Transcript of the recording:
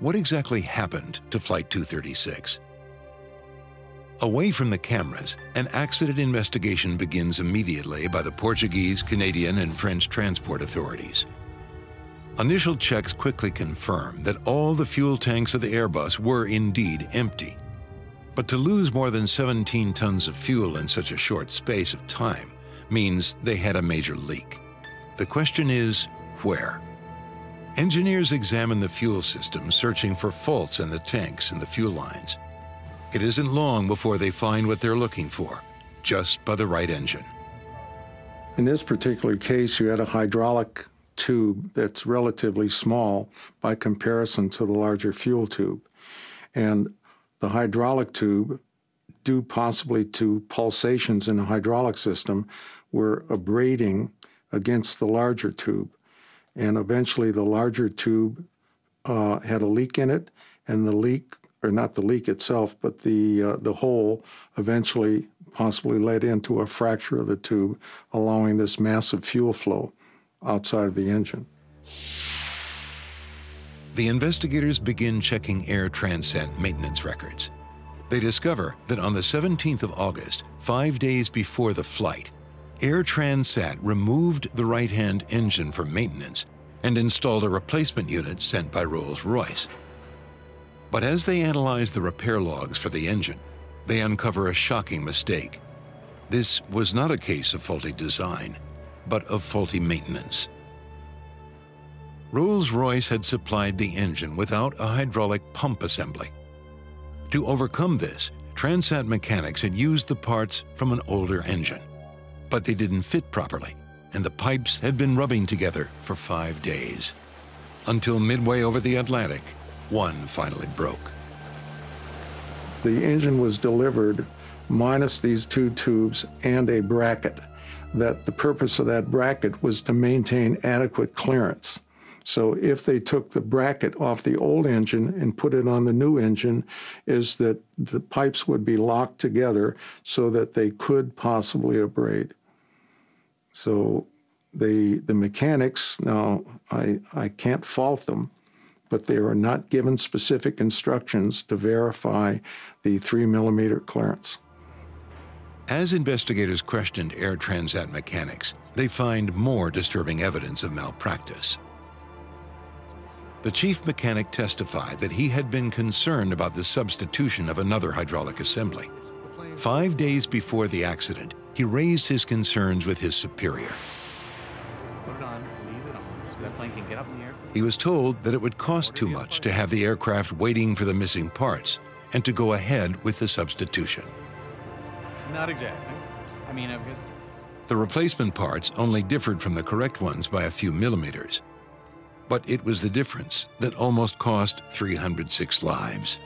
what exactly happened to Flight 236? Away from the cameras, an accident investigation begins immediately by the Portuguese, Canadian, and French transport authorities. Initial checks quickly confirm that all the fuel tanks of the Airbus were indeed empty. But to lose more than 17 tons of fuel in such a short space of time means they had a major leak. The question is, where? Engineers examine the fuel system, searching for faults in the tanks and the fuel lines. It isn't long before they find what they're looking for, just by the right engine. In this particular case, you had a hydraulic tube that's relatively small by comparison to the larger fuel tube. And the hydraulic tube, due possibly to pulsations in the hydraulic system, were abrading against the larger tube. And eventually the larger tube uh, had a leak in it, and the leak, or not the leak itself, but the, uh, the hole eventually possibly led into a fracture of the tube, allowing this massive fuel flow outside of the engine. The investigators begin checking Air Transat maintenance records. They discover that on the 17th of August, five days before the flight, Air Transat removed the right-hand engine for maintenance and installed a replacement unit sent by Rolls-Royce. But as they analyze the repair logs for the engine, they uncover a shocking mistake. This was not a case of faulty design but of faulty maintenance. Rolls-Royce had supplied the engine without a hydraulic pump assembly. To overcome this, Transat mechanics had used the parts from an older engine. But they didn't fit properly, and the pipes had been rubbing together for five days. Until midway over the Atlantic, one finally broke. The engine was delivered minus these two tubes and a bracket that the purpose of that bracket was to maintain adequate clearance. So if they took the bracket off the old engine and put it on the new engine, is that the pipes would be locked together so that they could possibly abrade. So the the mechanics now I I can't fault them, but they are not given specific instructions to verify the three millimeter clearance. As investigators questioned Air Transat mechanics, they find more disturbing evidence of malpractice. The chief mechanic testified that he had been concerned about the substitution of another hydraulic assembly. Five days before the accident, he raised his concerns with his superior. Put it on, leave it on, so that plane can get up in the air. He was told that it would cost too much to have the aircraft waiting for the missing parts and to go ahead with the substitution. Not exactly. I mean, I've got... The replacement parts only differed from the correct ones by a few millimeters. But it was the difference that almost cost 306 lives.